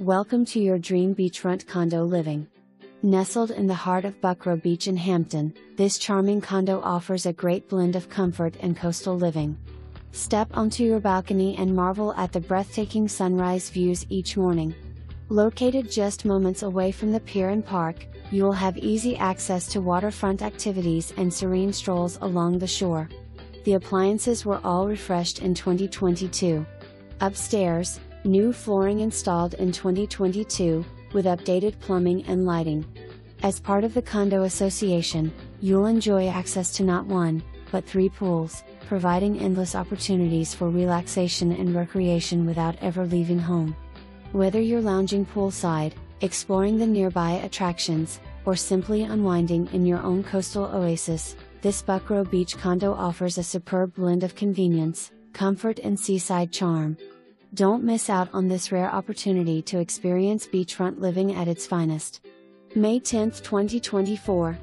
Welcome to your dream beachfront condo living. Nestled in the heart of Buckroe Beach in Hampton, this charming condo offers a great blend of comfort and coastal living. Step onto your balcony and marvel at the breathtaking sunrise views each morning. Located just moments away from the pier and park, you will have easy access to waterfront activities and serene strolls along the shore. The appliances were all refreshed in 2022. Upstairs, new flooring installed in 2022, with updated plumbing and lighting. As part of the condo association, you'll enjoy access to not one, but three pools, providing endless opportunities for relaxation and recreation without ever leaving home. Whether you're lounging poolside, exploring the nearby attractions, or simply unwinding in your own coastal oasis, this Buckroe Beach condo offers a superb blend of convenience, comfort, and seaside charm. Don't miss out on this rare opportunity to experience beachfront living at its finest. May 10, 2024